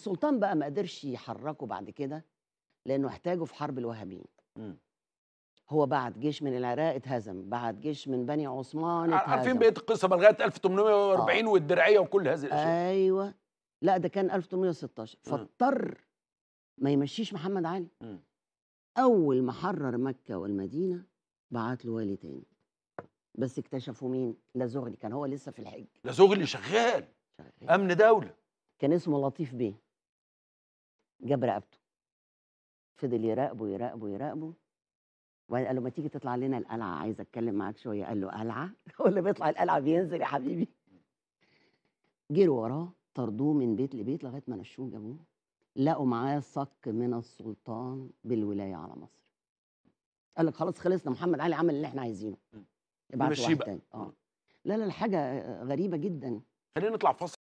السلطان بقى ما قدرش يحركه بعد كده لأنه احتاجه في حرب الوهابيين. هو بعت جيش من العراق اتهزم بعت جيش من بني عثمان عارفين اتهزم. بقية القصة بقى لغاية 1840 آه. والدرعيه وكل هذه الأشياء. أيوه. لا ده كان 1816 مم. فاضطر ما يمشيش محمد علي. مم. أول ما حرر مكة والمدينة بعت له والي تاني. بس اكتشفوا مين؟ لازغلي كان هو لسه في الحج. ده زغلي شغال. شغال. أمن دولة. كان اسمه لطيف بيه. جاب رقبته. فضل يراقبه يراقبه يراقبه. وبعدين قال له ما تيجي تطلع لنا القلعة عايز أتكلم معاك شوية. قال له قلعة؟ هو اللي بيطلع القلعة بينزل يا حبيبي. جروا وراه طردوه من بيت لبيت لغاية ما نشوه جابوه. لقوا معاه صك من السلطان بالولاية على مصر. قال لك خلاص خلصنا محمد علي عمل اللي إحنا عايزينه. ابعتوا واحد. تاني. آه. لا لا الحاجة غريبة جدا. خلينا نطلع فاصل.